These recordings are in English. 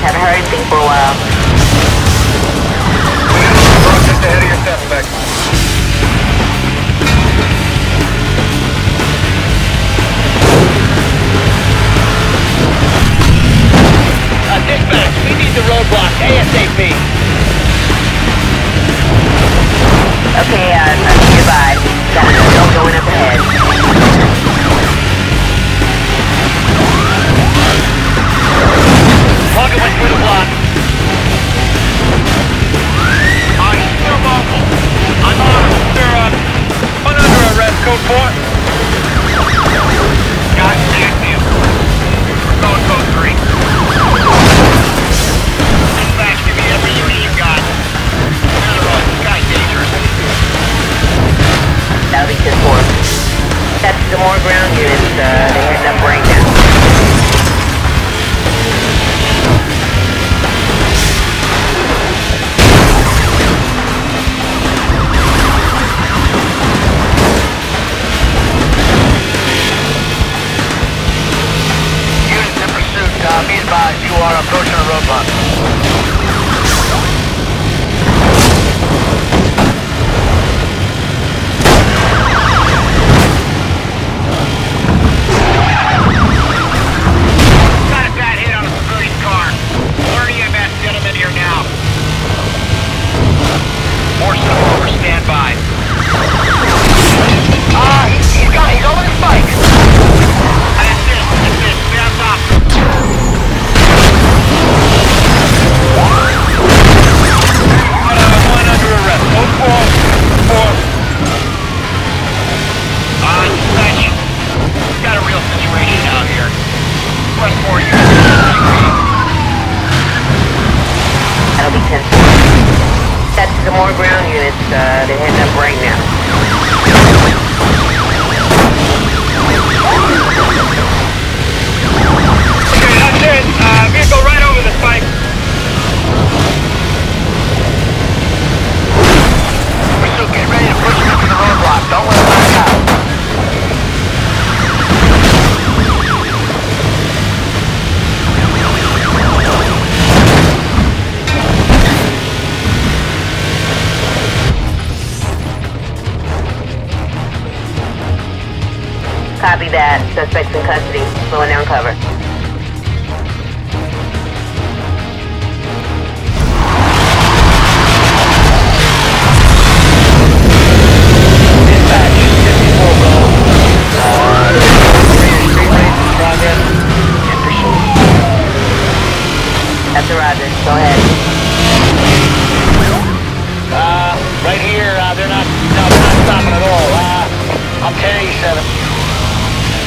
Haven't heard anything for a while. Just ahead of your suspect. some more ground units, uh, they had that breakdown. Units in pursuit, uh, be advised you are approaching a roadblock. That. Suspects in custody. Slowing down cover. That's a. Go ahead. Uh, right here, uh, they're not, no, they're not stopping at all. Uh, I'm 1087.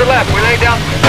to the left. We lay down.